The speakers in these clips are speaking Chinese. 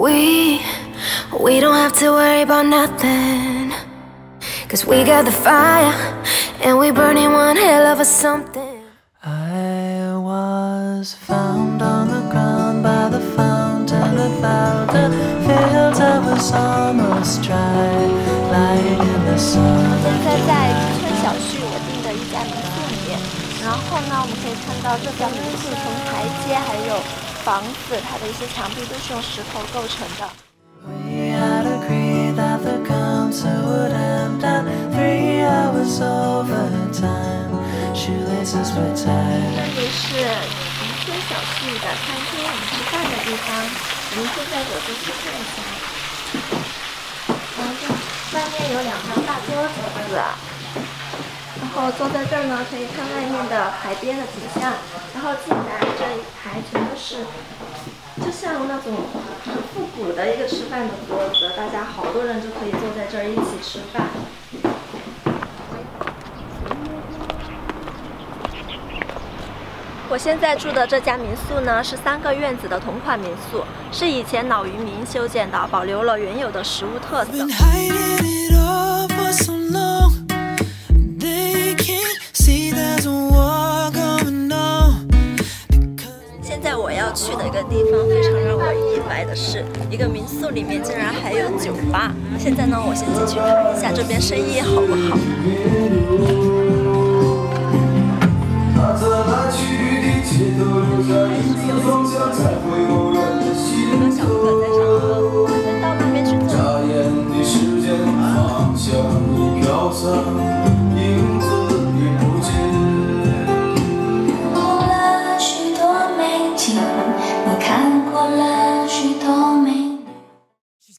We, we don't have to worry about nothing. Cause we got the fire, and we burning one hell of a something. I was found on the ground by the fountain without a filter was almost dry, lying in the sun. 现在在春小旭我订的一家民宿里面，然后呢，我们可以看到这家民宿从台阶还有 房子，它的一些墙壁都是用石头构成的。这里是宜春小旭的餐厅，我们吃饭的地方。我们现在走进去看一下。然后外面有两张大桌子，后坐在这儿呢，可以看外面的海边的景象。然后进来这一排全都是，就像那种很复古的一个吃饭的桌子，大家好多人就可以坐在这儿一起吃饭。我现在住的这家民宿呢，是三个院子的同款民宿，是以前老渔民修建的，保留了原有的食物特色。的一个地方，非常让我意外的是，一个民宿里面竟然还有酒吧。现在呢，我先进去看一下这边生意好不好。踏着来去的街头，留下一个，小。哥在上喝，我先到那边去坐。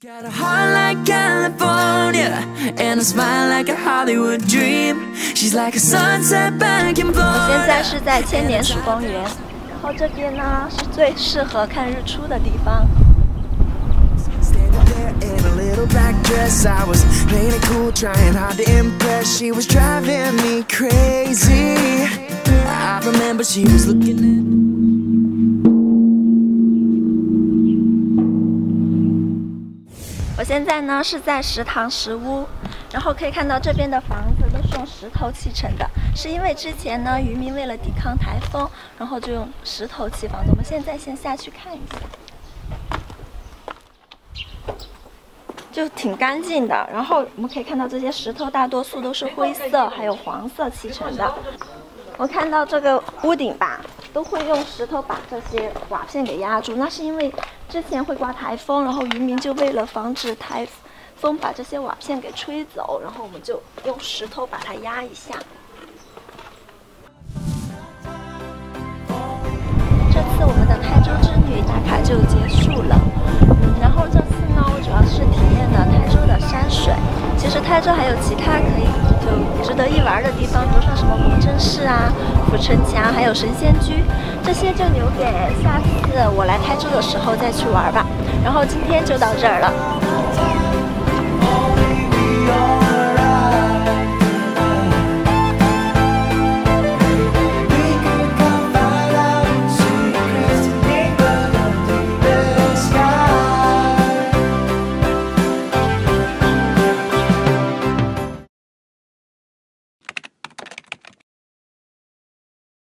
got a heart like California and a smile like a Hollywood dream. She's like a sunset back in 现在 Florida. 是在千年时光园，然后这边呢是最适合看日出的地方。 Standing there in a little black dress, I was playing it cool, trying hard to impress. She was driving me crazy. I remember she was looking at. 我现在呢是在食堂石屋，然后可以看到这边的房子都是用石头砌成的，是因为之前呢渔民为了抵抗台风，然后就用石头砌房子。我们现在先下去看一下，就挺干净的。然后我们可以看到这些石头大多数都是灰色还有黄色砌成的。我看到这个屋顶吧，都会用石头把这些瓦片给压住，那是因为之前会刮台风，然后渔民就为了防止台风把这些瓦片给吹走，然后我们就用石头把它压一下。这次我们的台州之旅打卡就结束了，台州还有其他可以就值得一玩的地方，比如说什么古镇寺啊、府城墙，还有神仙居，这些就留给下次我来台州的时候再去玩吧。然后今天就到这儿了，